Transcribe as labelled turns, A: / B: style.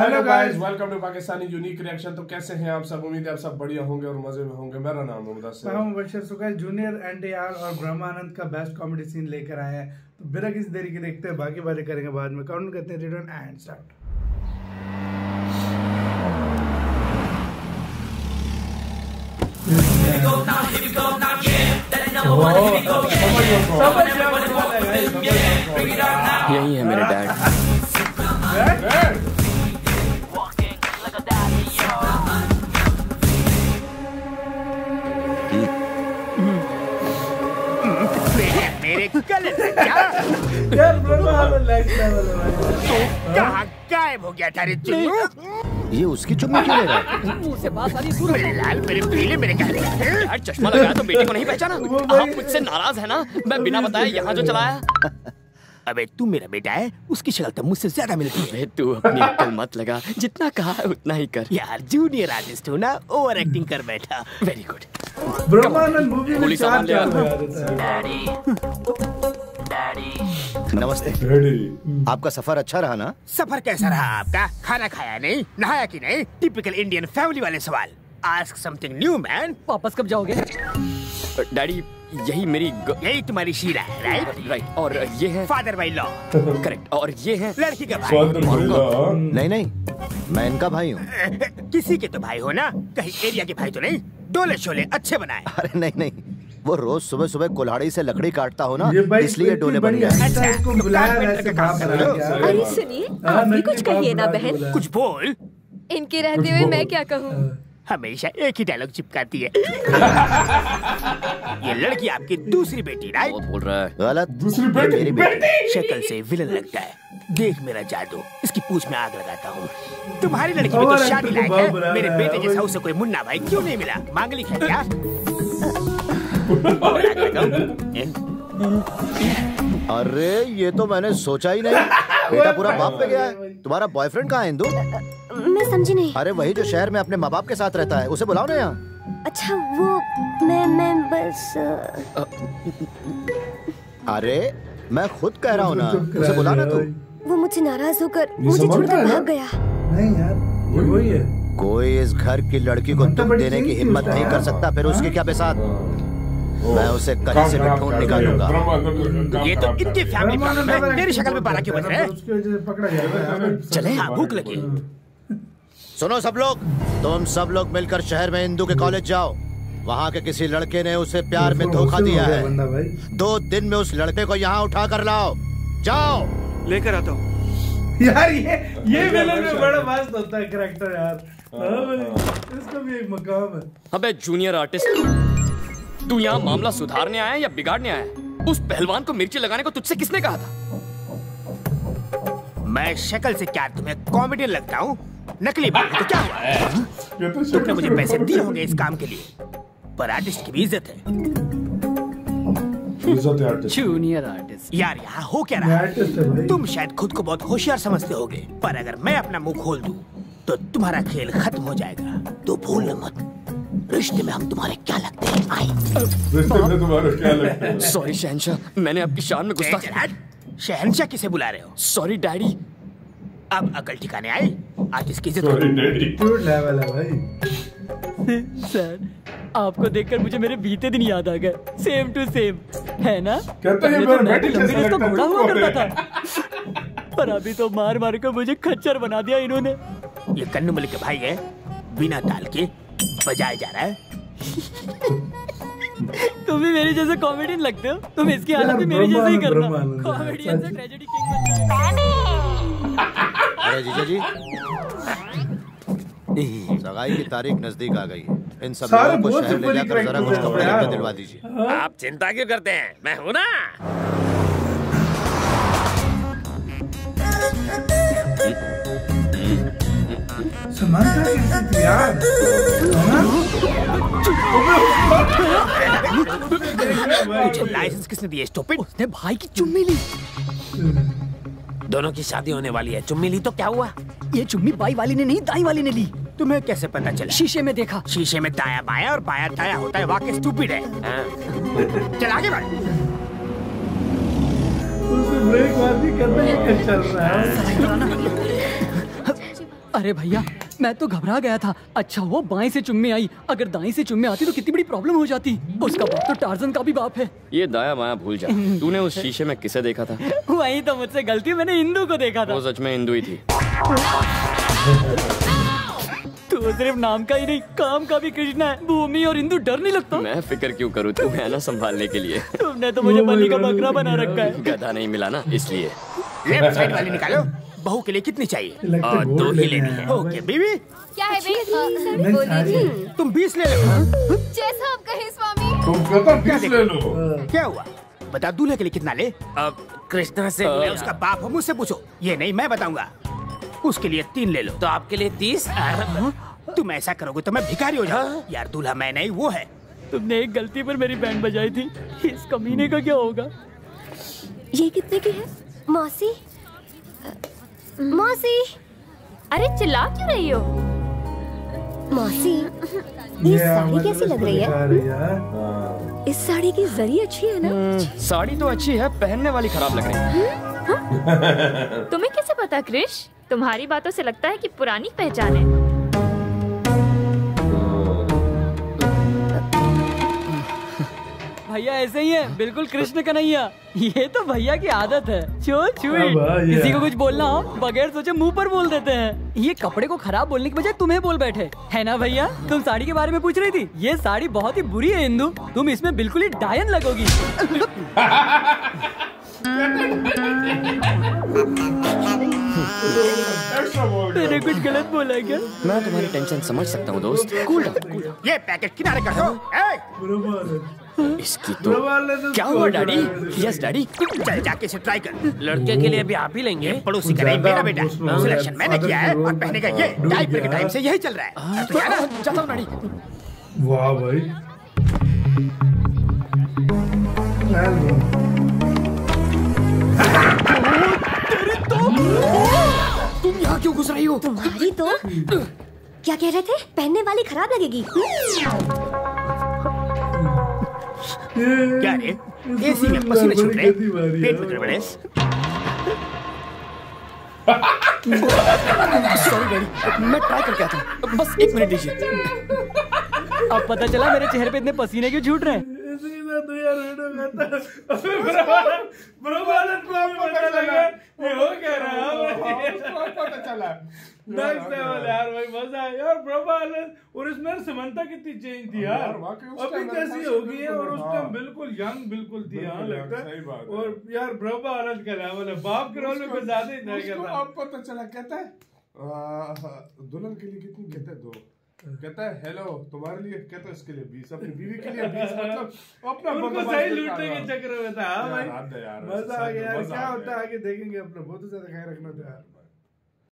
A: Hello guys welcome to Pakistani unique reaction तो कैसे हैं आप सब? उम्मीद है आप सब बढ़िया होंगे और मज़े में होंगे। मेरा नाम है मुदस्सिर
B: मैं मुबशर सुकैल जूनियर एनटीआर और ब्रह्मानंद का बेस्ट कॉमेडी सीन लेकर आए हैं। तो बिना किसी देरी के देखते हैं बाकी बातें करेंगे बाद में। काउंट करते हैं रिटर्न एंड स्टार्ट
C: यही है मेरे डैड
D: गायब हो। गया था रे
C: ये उसकी चुम्मी क्यों ले रहा है?
E: मुँह से बात सारी दूर
D: मेरे लाल मेरे पीले मेरे गले
E: यार चश्मा लगाया तो बेटे को नहीं पहचाना? आप मुझसे नाराज़ है ना? मैं बिना बताए यहाँ जो चलाया
D: अबे तू मेरा बेटा है? उसकी शक्ल तो मुझसे ज़्यादा मिलती है।
E: तू अपनी अक्ल मत लगा। जितना कहा है उतना ही कर।
D: यार जूनियर आर्टिस्ट हूँ ना ओवर एक्टिंग कर बैठा।
E: वेरी गुड
B: ब्रह्मानंद मूवी में चार है
C: नमस्ते। आपका सफ़र अच्छा रहा ना?
D: सफ़र कैसा रहा आपका? खाना खाया नहीं? नहाया कि नहीं? टिपिकल इंडियन फैमिली वाले सवाल। आस्क समथिंग न्यू मैन
E: वापस कब जाओगे? डैडी यही मेरी ग...
D: यही तुम्हारी शीला है राइट
E: राइट और ये है
D: फादर बाई लॉ
E: करेक्ट और ये है
D: लड़की का भाई।
C: नहीं नहीं। मैं इनका भाई हूँ।
D: किसी के तो भाई हो ना? कहीं एरिया के भाई तो नहीं? डोले शोले अच्छे बनाए।
C: अरे नहीं नहीं। वो रोज सुबह सुबह कुल्हाड़ी से लकड़ी काटता हो ना इसलिए डोले बन
B: बढ़िया
C: गए
B: अच्छा।
F: अरे सुनिए
B: हाँ,
F: आप भी कुछ कहिए ना बहन।
D: कुछ बोल।
F: इनके रहते हुए मैं क्या कहूँ?
D: हमेशा एक ही डायलॉग चिपकाती है। ये लड़की आपकी दूसरी बेटी राइट
E: बोल रहा है।
C: गलत।
A: दूसरी बेटी?
C: मेरी बेटी।
D: शक्ल से विलन लगता है। देख मेरा जादू इसकी पूछ में आग लगाता हूँ। तुम्हारी लड़की भी
B: और
D: तो शादी
B: तो
D: लायक है। मेरे बेटे जैसा उसे कोई मुन्ना भाई क्यों नहीं मिला? मांगलिक है क्या?
C: अरे ये तो मैंने सोचा ही नहीं। बेटा पूरा बाप पे गया है। तुम्हारा बॉयफ्रेंड कहाँ है इंदु?
F: मैं समझी नहीं।
C: अरे वही जो शहर में अपने माँ बाप के साथ रहता है उसे बुलाओ ना यहाँ।
F: अच्छा वो मैं मैं बस
C: अरे मैं खुद कह रहा हूँ ना उसे बुलाना
B: दिया
C: तू।
F: वो मुझसे नाराज़ होकर मुझे छोड़कर भाग गया।
B: नहीं यार ये वही है।
C: कोई इस घर की लड़की को
B: घंटा
C: दुख देने की हिम्मत नहीं कर सकता फिर उसके क्या बेसात? मैं उसे कहीं से भी ढूंढ निकालूँगा।
D: ये तो इनकी फैमिली प्रॉब्लम है मेरी शक्ल में बारह क्यों बज रहे हैं। चले हाँ भूख लगी।
C: सुनो सब लोग तुम सब लोग मिलकर शहर में इंदू के कॉलेज जाओ। वहाँ के किसी लड़के ने उसे प्यार में धोखा दिया है दो दिन में उस लड़के को यहाँ उठा कर लाओ। जाओ।
D: लेकर आता हूँ।
B: यार ये ये विलन में बड़ा मस्त होता है कैरेक्टर यार। हाँ भाई, इसका भी एक मकाम है।
E: अबे जूनियर आर्टिस्ट तू यहाँ मामला सुधारने आया है या बिगाड़ने आया? है उस पहलवान को मिर्ची लगाने को तुझसे किसने कहा था?
D: मैं शक्ल से क्या तुम्हें कॉमेडियन लगता हूँ? नकली बात तो क्या हुआ? तुमने मुझे पैसे दिए होंगे इस काम के लिए। पर आर्टिस्ट की भी इज़्ज़त है।
E: जूनियर आर्टिस्ट
D: यार यहाँ हो क्या रहा? है तुम शायद खुद को बहुत होशियार समझते होगे पर अगर मैं अपना मुँह खोल दूँ तो तुम्हारा खेल खत्म हो जाएगा। तो भूलना मत। रिश्ते में हम तुम्हारे क्या लगते हैं? आई
A: तुम्हारा क्या लगता है?
E: सॉरी शहनशाह। मैंने आपकी शान में गुस्सा
D: शहनशाह किसे बुला रहे हो?
E: सॉरी डैडी
D: अब अकल ठिकाने आए। आर्टिस्ट की इज़्ज़त
A: सॉरी डैडी
B: लेवल है भाई।
E: सर आपको देखकर मुझे मेरे बीते दिन याद आ गए। सेम टू सेम है ना?
A: कहते हैं
E: तो मैं लंबी रेस तो
A: है,
E: घोड़ा हुआ करता था। पर अभी तो मार मार कर मुझे खच्चर बना दिया इन्होंने।
D: ये कन्नू मलिक के भाई है। बिना ताल के बजाया जा रहा है।
E: तुम भी मेरे जैसे कॉमेडियन लगते हो। तुम इसकी हालत भी मेरी जैसे ही करना। कॉमेडियन से ट्रेजेडी किंग बन जाए
C: अरे जीजा जी। सगाई की तारीख नज़दीक आ गई। है इन सब लोगों को शहर ले जाकर जरा कुछ कपड़े लेकर दिलवा दीजिए।
D: आप चिंता क्यों करते हैं? मैं हूँ ना।
B: यार
D: मुझे लाइसेंस किसने दिया? स्टूपिड?
E: उसने भाई की चुम्मी ली।
D: दोनों की शादी होने वाली है। चुम्मी ली तो क्या हुआ?
E: ये चुम्मी बाई वाली ने नहीं दाई वाली ने ली।
D: तुम्हें कैसे पता चला?
E: शीशे में देखा।
D: शीशे में दाया बाया और बाया दाया होता है। वाकई स्टूपिड है। हाँ। चल आगे बढ़।
B: ब्रेक बार भी चल रहा है।
G: अरे भैया मैं तो घबरा गया था। अच्छा वो बाएँ से चुम्मे आई। अगर दाएँ से चुम्मे आती तो कितनी बड़ी प्रॉब्लम हो जाती। उसका बाप तो टार्जन का भी बाप है।
E: ये दाया माया भूल जा। तूने उस शीशे में किसे देखा था?
G: वही तो मुझसे गलती मैंने हिंदू को देखा था।
E: वो सच में हिंदू ही थी।
G: तो सिर्फ़ नाम का ही नहीं काम का भी कृष्णा है। भूमि और हिंदू डर नहीं लगता?
E: मैं फ़िक्र क्यों करूँ तू है ना संभालने के लिए?
G: तुमने तो मुझे बलि का बकरा बना रखा है।
E: गधा नहीं मिला ना इसलिए।
D: लेफ़्ट साइड वाली निकालो। बहू के लिए कितनी चाहिए?
B: है
D: दो ही
B: लेनी है।
D: ओके बीवी।
H: क्या है भाई
D: तुम बीस ले लो।
H: जैसा आप कहे स्वामी।
A: तुम कहता ले लो।
D: क्या हुआ? बता दूल्हे के लिए कितना ले? अब कृष्णा से मैं उसका बाप हूँ मुझसे पूछो। ये नहीं मैं बताऊँगा। उसके लिए तीन ले लो। तो आपके लिए तीस? तुम ऐसा करोगे तो मैं भिखारी हो जाऊँ। यार दूल्हा मैं नहीं वो है।
G: तुमने एक गलती पर मेरी बैंड बजाई थी। इस कमीने का क्या होगा?
F: ये कितने की है? मौसी? मौसी?
H: अरे चिल्ला क्यों रही हो?
F: मौसी ये साड़ी कैसी लग रही है?
B: यार
F: इस साड़ी की जरी अच्छी है ना?
E: साड़ी तो अच्छी है पहनने वाली खराब लग रही है?
H: तुम्हें कैसे पता क्रिश? तुम्हारी बातों से लगता है कि पुरानी पहचान है।
G: भैया ऐसे ही है बिल्कुल कृष्ण कन्हैया। ये तो भैया की आदत है। छो छुई किसी को कुछ बोलना हो बगैर सोचे मुँह पर बोल देते हैं। ये कपड़े को खराब बोलने की बजाय तुम्हें बोल बैठे। है ना भैया? तुम साड़ी के बारे में पूछ रही थी? ये साड़ी बहुत ही बुरी है इंदु। तुम इसमें बिल्कुल ही डायन लगोगी। मैंने कुछ गलत बोला क्या?
E: मैं तुम्हारी टेंशन समझ सकता हूँ दोस्त। कूल डाउन
D: ये पैकेट किनारे कर दो। ए,
E: डाउन इसकी तो
B: तो
E: क्या हुआ डैडी? Yes daddy.
D: चल जाके इसे ट्राई कर।
I: लड़के के लिए भी आप ही लेंगे।
D: पड़ोसी का नहीं मेरा बेटा। सिलेक्शन मैंने किया है और पहने का ये डायपर के। टाइम से यही चल रहा है। तो यार
E: जाता हूँ डैडी।
B: वाह भाई। वो।
E: तुम यहाँ क्यों घुस रही हो?
F: तुम्हारी तो क्या कह रहे थे? पहनने वाली खराब लगेगी।
D: क्या रे? एसी में पसीने छूट रहे पेट में गड़बड़े
E: सॉरी डैडी मैं ट्राई करके आता हूँ। बस एक मिनट दीजिए।
G: अब पता चला मेरे चेहरे पे इतने पसीने क्यों छूट रहे हैं?
B: तो यार वीडियो करता प्रभाल प्रभाल को आप पता लगा ये हो क्या रहा है?
A: पता चला।
B: नेक्स्ट लेवल यार भाई मज़ा आया। यार प्रभाल और इसमें समंता कितनी चेंज थी यार।
A: यार,
B: अभी कैसी हो गई है और उस
A: हाँ।
B: टाइम बिल्कुल यंग बिल्कुल थी हाँ लगता है।
A: है।
B: और यार ब्रह्मा आनंद का लेवल है। बाप के रोल में ज़्यादा ही नहीं करता
A: अब पता चला कहता है दुल्हन के लिए कितनी कहता है दो कहता है हेलो तुम्हारे लिए कहता है इसके लिए बीस अपनी बीवी के लिए बीस मतलब अपना
B: उनको सही लूटने के चक्कर में था हाँ
A: यार,
B: भाई। मज़ा आ गया क्या होता है आगे देखेंगे अपना बहुत ज़्यादा ख्याल रखना था यार।